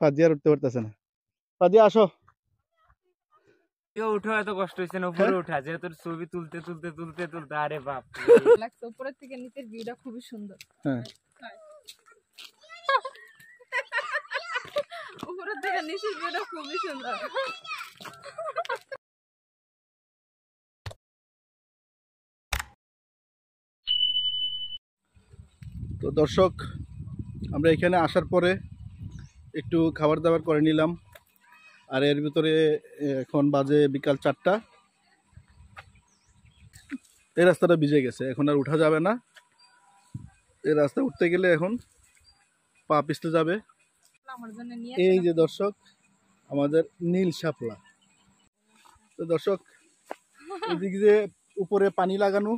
ফাদিয়া আর উঠতে পারতেছে না। ফাদিয়া আসো। উঠো এত কষ্ট হয়েছে না উপরে উঠা যেহেতু ছবি তুলতে তুলতে তুলতে তুলতে আরে বাপ লাগছে উপরের থেকে নিচের ভিউটা খুবই সুন্দর। হ্যাঁ। উপরের থেকে নিচের ভিউটা খুবই সুন্দর। তো দর্শক আমরা এখানে আসার পরে একটু খাবার দাবার করে নিলাম। আর এর ভিতরে এখন বাজে বিকাল চারটা। এই রাস্তাটা ভিজে গেছে, এখন আর উঠা যাবে না। এই রাস্তা উঠতে গেলে এখন পা পিছতে যাবে। এই যে দর্শক, আমাদের নীল শাপলা। তো দর্শক, এদিক যে উপরে পানি লাগানো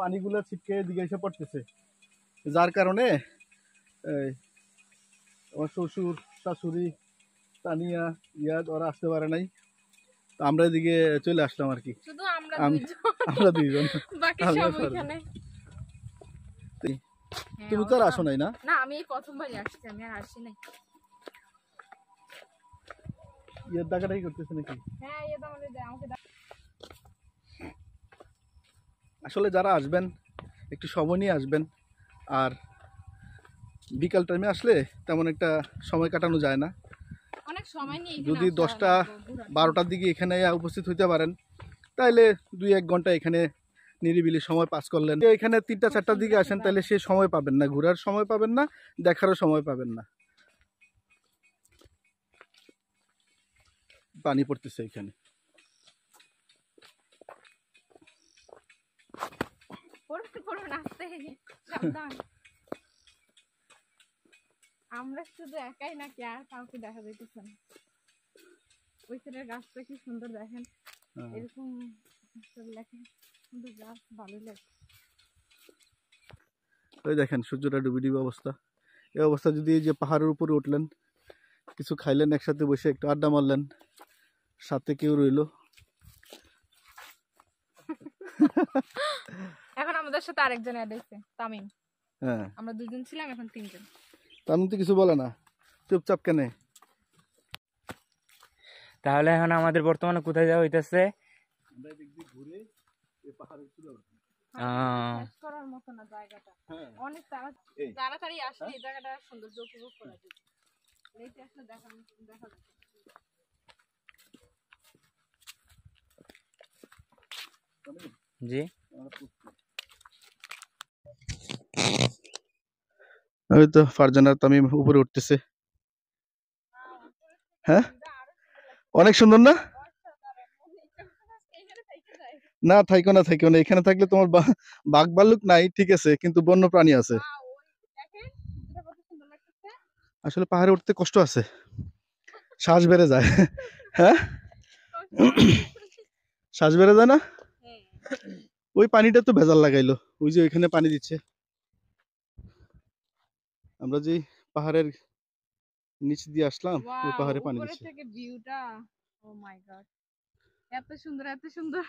পানিগুলো ছিটকে এদিকে এসে পড়তেছে। যার কারণে আমার শ্বশুর শাশুড়ি তানিয়া ইয়াদ ওরা আসতে পারে নাই। তো আমরা এদিকে চলে আসলাম আর কি। আমরা আমি- দুইজন। হ্যাঁ, তুমি তো আর আসো নাই না? না আমি প্রথমবারই আসছি আমি আর আসি নাই। ডাকাটাই করতেছে নাকি? হ্যাঁ এই আমাদের আমাকে আসলে যারা আসবেন একটু সময় নিয়ে আসবেন। আর বিকাল টাইমে আসলে তেমন একটা সময় কাটানো যায় না। অনেক সময় নিয়ে যদি দশটা বারোটার দিকে এখানে উপস্থিত হইতে পারেন তাইলে দুই এক ঘণ্টা এখানে নিরিবিলি সময় পাস করলেন। এখানে তিনটা চারটার দিকে আসেন তাহলে সে সময় পাবেন না ঘোরার সময় পাবেন না দেখারও সময় পাবেন না। পানি পড়তেছে এখানে। পড়বে পড়বে না আস্তে আমরা শুধু একাই নাকি আর কাউকে দেখা যাইতেছে না। ওই সাইডের গাছটা কি সুন্দর দেখেন? হ্যাঁ। এরকম লেখা সুন্দর গাছ ভালোই লাগে। ওই দেখেন সূর্যটা ডুবি ডুবি অবস্থা। এই অবস্থা যদি এই যে পাহাড়ের উপরে উঠলেন কিছু খাইলেন একসাথে বসে একটু আড্ডা মারলেন সাথে কেউ রইল। এখন আমাদের সাথে আরেকজন অ্যাড হয়েছে তামিম। হ্যাঁ। আমরা দুজন ছিলাম এখন তিনজন। তার তো কিছু বলে না। চুপচাপ কেনে। তাহলে এখন আমাদের বর্তমানে কোথায় যাওয়া হইতেছে? হ্যাঁ। যাবে জি। ওই তো ফারজানার তামিম উপরে উঠতেছে। হ্যাঁ? অনেক সুন্দর না? না থাইকো না থাইকো না। এখানে থাকলে তোমার বাঘ ভাল্লুক নাই ঠিক আছে কিন্তু বন্য প্রাণী আছে। আসলে পাহাড়ে উঠতে কষ্ট আছে। শ্বাস বেড়ে যায়। হ্যাঁ? শ্বাস বেড়ে যায় না? ওই পানিটা তো ভেজাল লাগাইলো। ওই যে ওইখানে পানি দিচ্ছে। আমরা যে পাহাড়ের নিচ দিয়ে আসলাম ওই পাহাড়ে পানি দিচ্ছে। থেকে ভিউটা ও মাই গড এত সুন্দর এত সুন্দর।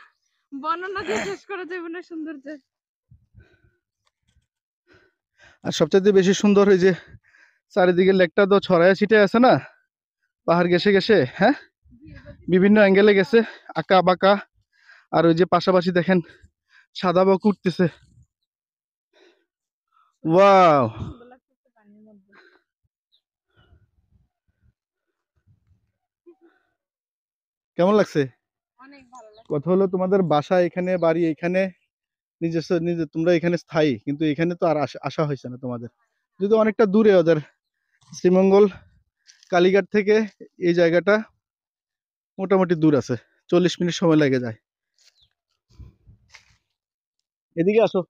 বর্ণনা দিয়ে শেষ করা যাবে না সৌন্দর্য। আর সবচেয়ে বেশি সুন্দর এই যে চারিদিকে লেকটা তো ছড়ায় ছিটে আছে না? পাহাড় গেছে গেছে হ্যাঁ? বিভিন্ন অ্যাঙ্গেলে গেছে আঁকা বাঁকা। আর ওই যে পাশাপাশি দেখেন সাদা বক উঠতেছে। ওয়াও সুন্দর লাগতেছে পানির মধ্যে কেমন লাগছে? কথা হলো তোমাদের বাসা এখানে বাড়ি এখানে নিজস্ব নিজে তোমরা এখানে স্থায়ী কিন্তু এখানে তো আর আসা হয়েছে না তোমাদের। যদি অনেকটা দূরে ওদের শ্রীমঙ্গল কালীঘাট থেকে এই জায়গাটা মোটামুটি দূর আছে চল্লিশ মিনিট সময় লেগে যায়। এদিকে আসো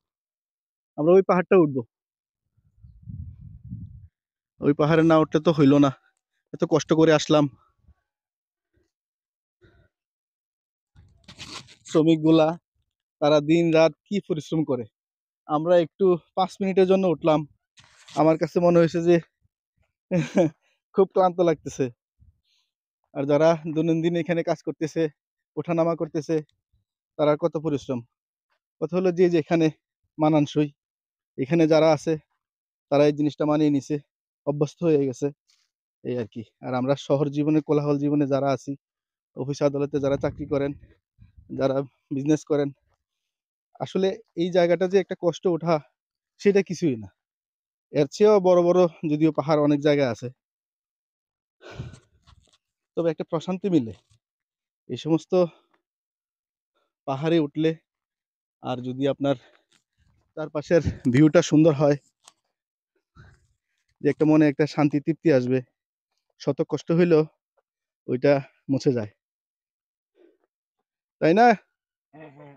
আমরা ওই পাহাড়টা উঠবো। ওই পাহাড়ে না উঠতে তো হইল না এত কষ্ট করে আসলাম। শ্রমিকগুলা, তারা দিন রাত কি পরিশ্রম করে? আমরা একটু পাঁচ মিনিটের জন্য উঠলাম। আমার কাছে মনে হয়েছে যে, খুব ক্লান্ত লাগতেছে। আর যারা দৈনন্দিন এখানে কাজ করতেছে, ওঠানামা করতেছে, তারা কত পরিশ্রম। কথা হলো যে, যেখানে মানানসই, এখানে যারা আছে, তারা এই জিনিসটা মানিয়ে নিছে, অভ্যস্ত হয়ে গেছে, এই আর কি। আর আমরা শহর জীবনে, কোলাহল জীবনে যারা আছি, অফিস আদালতে যারা চাকরি করেন যারা বিজনেস করেন, আসলে এই জায়গাটা যে একটা কষ্ট ওঠা, সেটা কিছুই না। এর চেয়েও বড় বড় যদিও পাহাড় অনেক জায়গায় আছে। তবে একটা প্রশান্তি মিলে। এই সমস্ত পাহাড়ে উঠলে আর যদি আপনার চারপাশের ভিউটা সুন্দর হয়, যে একটা মনে একটা শান্তি, তৃপ্তি আসবে, শত কষ্ট হইলেও ওইটা মুছে যায়। তাই না? হ্যাঁ হ্যাঁ।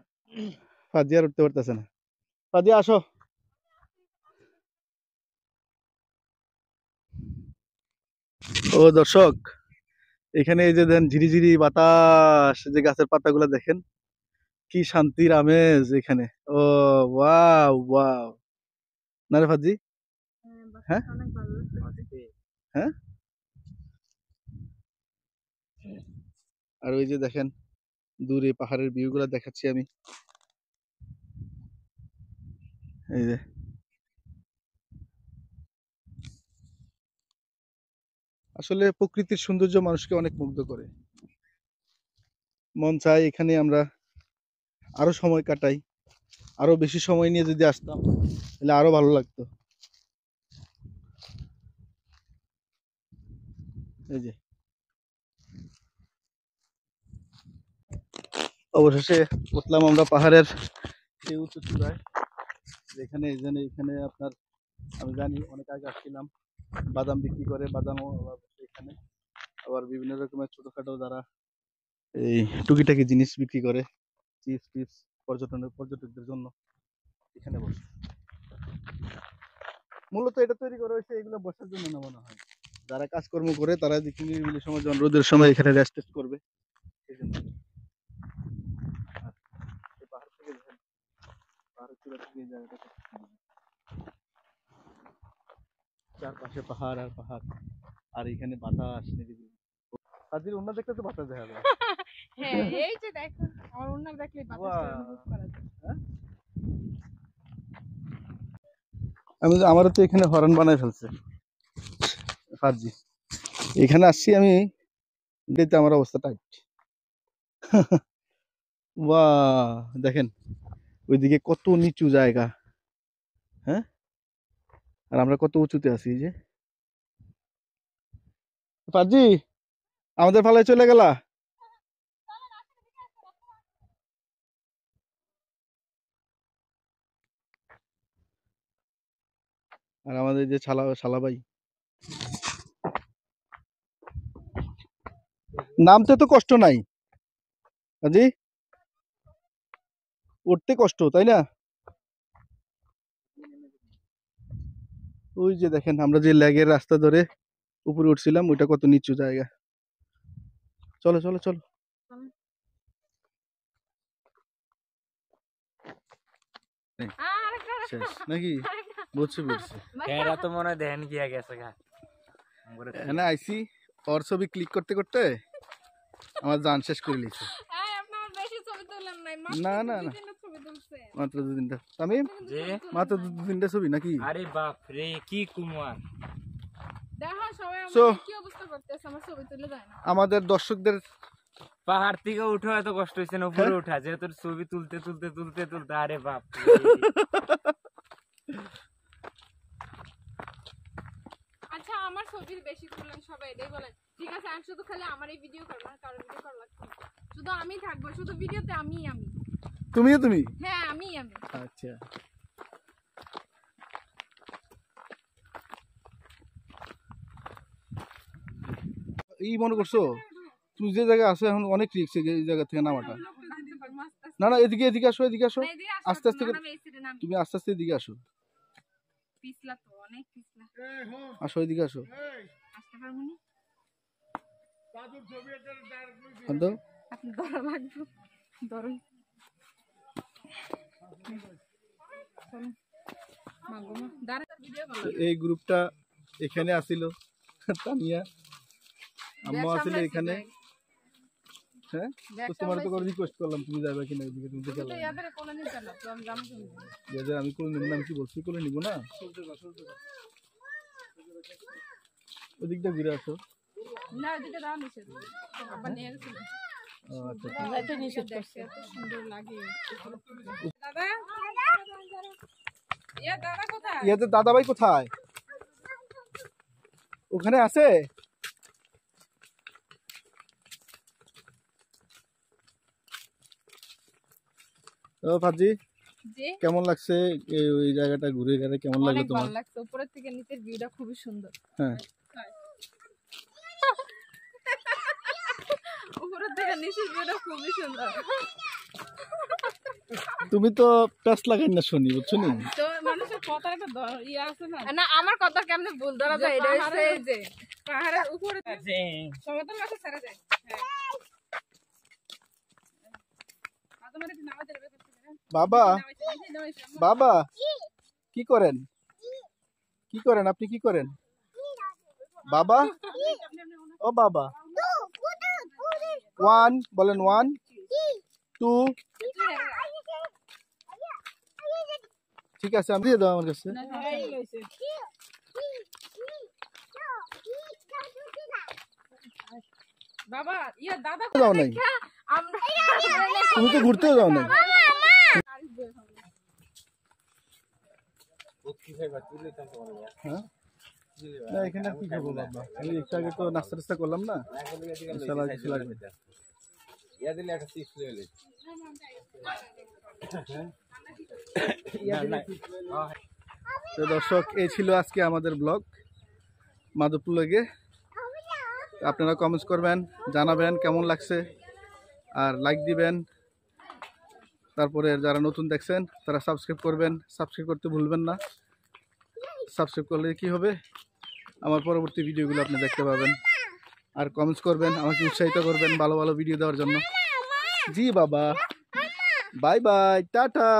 আর উঠতে পারতেছে না। ফাজিয়া আসো। ও দর্শক এখানে এই যে দেন ঝিরিঝিরি বাতাস যে গাছের পাতাগুলো দেখেন কি শান্তির আমেজ এখানে। ও ওয়াও ওয়াও। না রে ফাজি? হ্যাঁ? অনেক আর ওই যে দেখেন দূরে পাহাড়ের ভিউ গুলা দেখাচ্ছি আমি। এই যে। আসলে প্রকৃতির সৌন্দর্য মানুষকে অনেক মুগ্ধ করে। মন চায় এখানে আমরা আরও সময় কাটাই। আরও বেশি সময় নিয়ে যদি আসতাম, তাহলে আরও ভালো লাগতো। এই যে। অবশেষে উঠলাম আমরা পাহাড়ের সেই উঁচু চূড়ায়। যেখানে এখানে এখানে আপনার, আমি জানি অনেক আগে আসছিলাম। বাদাম বিক্রি করে বাদামও এখানে। আবার বিভিন্ন রকমের ছোটোখাটো যারা এই টুকিটাকি জিনিস বিক্রি করে, চিপস টিপস, পর্যটনের, পর্যটকদের জন্য এখানে বসে। মূলত এটা তৈরি করা হয়েছে, এগুলো বসার জন্য না মনে হয়। যারা কাজকর্ম করে, তারা নিরিবিলি সময় যখন রোদের সময় এখানে রেস্ট করবে। সেই জন্য আর এই পাহাড় থেকে দেখেন পাহাড়ের এই জায়গাটা কত সুন্দর। চারপাশে পাহাড় আর পাহাড়। আর এখানে বাতাস নিরিবিলি কাজের অন্য দেখতে তো বাতাস দেখা যায়। হ্যাঁ এই যে দেখো আমার দেখলে বাতাসটা অনুভব করা যায়। আমি তো- আমারও তো এখানে হরন বানায় ফেলছে। ফাজি এখানে আসছি আমি এটাতে আমার অবস্থা টাইট বা দেখেন। ওইদিকে কত নিচু জায়গা। হ্যাঁ? আর আমরা কত উঁচুতে আছি যে। ফাজি আমাদের ফালায় চলে গেলা? আর আমাদের যে শালা শালাবাই নামতে তো কষ্ট নাই। আজি উঠতে কষ্ট তাই না? ওই যে দেখেন আমরা যে ল্যাগের রাস্তা ধরে উপরে উঠছিলাম ওইটা কত নিচু জায়গা। চলো চলো চলো। শেষ নাকি? বুঝছি বুঝছি। এরা তো মনে ধ্যান গিয়া গেছে গা। আমগরে আইসি ওর ছবি ক্লিক করতে করতে আমার জান শেষ করে লিখছে না, না, না। মাত্র দু তিনটা। তামিম মাত্র দু দু তিনটা ছবি নাকি? আরে বাপ রে কি কুমার। দেখো সবাই আমাদের কি অবস্থা করতেছে আমার ছবি তুলে যায় না। আমাদের দর্শকদের পাহাড় থেকে উঠে এত কষ্ট হয়েছে না উপরে উঠা যে তোর ছবি তুলতে তুলতে তুলতে তুলতে আরে বাপ আচ্ছা আমার ছবি বেশি তুললেন সবাই এটাই বলেন ঠিক আছে আমি শুধু খালি আমার এই ভিডিও করব না কারও ভিডিও করা লাগছে শুধু আমি থাকব শুধু ভিডিওতে আমি আমি। তুমিও তুমি? হ্যাঁ আমি আমি। আচ্ছা। এই মনে করছ? তুমি যে জায়গায় আসো এখন অনেক রিক্স এই জায়গা থেকে নামাটা। না না এদিকে এদিকে আসো এদিকে আসো। আস্তে আস্তে তুমি আস্তে আস্তে এদিকে আসো। আসো এদিকে আসো। আপনি ধরা লাগবে। ধরুন মাগো মা দাঁড়া ভিডিও তো এই গ্রুপটা এখানে আসিল তানিয়া। আম্মা আসিল এখানে। হ্যাঁ? তো তোমার তো করে রিকোয়েস্ট করলাম তুমি যাবে কিনা এদিকে তুমি দেখে ইয়াদের আমি করে নিব না আমি কি বলছি করে নিব না? ওদিকটা ঘুরে আসো। না ওদিকে দাও নিষেধ আব্বা নিয়ে গেছিল। ও, আচ্ছা আচ্ছা। দেখতে এত সুন্দর লাগে। দাদা? দাদা কোথায়? ইয়াতে দাদাভাই কোথায়? ওখানে আছে? ভাজি কেমন লাগছে ওই জায়গাটা ঘুরে গেলে? কেমন লাগল তোমার ভালো লাগছে। উপরের থেকে নিচের ভিউটা খুবই সুন্দর। হ্যাঁ উপরের থেকে নিচের ভিউটা খুবই সুন্দর। তুমি তো প্যাস লাগাই না শুনি বুঝছ নি? তো মানুষের কথার একটা ইয়ে আছে না? না আমার কথা কেমনে ভুল ধরা যায় এটা হচ্ছে এই যে পাহাড়ের উপরে সমতল মাথা ছেড়ে যায়। হ্যাঁ। দেবে বাবা বাবা কি করেন? কি করেন? আপনি কি করেন? বাবা? ও বাবা। ওয়ান বলেন ওয়ান টু ঠিক আছে আমি দিয়ে দাও আমার কাছে বাবা যাও নাই তুমি তো ঘুরতেও যাও নাই হ্যাঁ এখানে কি খাব বাবা আমি একটু আগে তো নাস্তা টাস্তা করলাম না সালাদ কিছু লাগবে তো দর্শক, এই ছিল আজকে আমাদের ব্লগ। মাধবপুর লেগে। আপনারা কমেন্টস করবেন, জানাবেন কেমন লাগছে, আর লাইক দিবেন। তারপরে যারা নতুন দেখছেন, তারা সাবস্ক্রাইব করবেন। সাবস্ক্রাইব করতে ভুলবেন না। সাবস্ক্রাইব করলে কি হবে? আমার পরবর্তী ভিডিওগুলো আপনি দেখতে পাবেন। আর কমেন্টস করবেন আমাকে উৎসাহিত করবেন ভালো ভালো ভিডিও দেওয়ার জন্য। জি বাবা। Bye bye tata.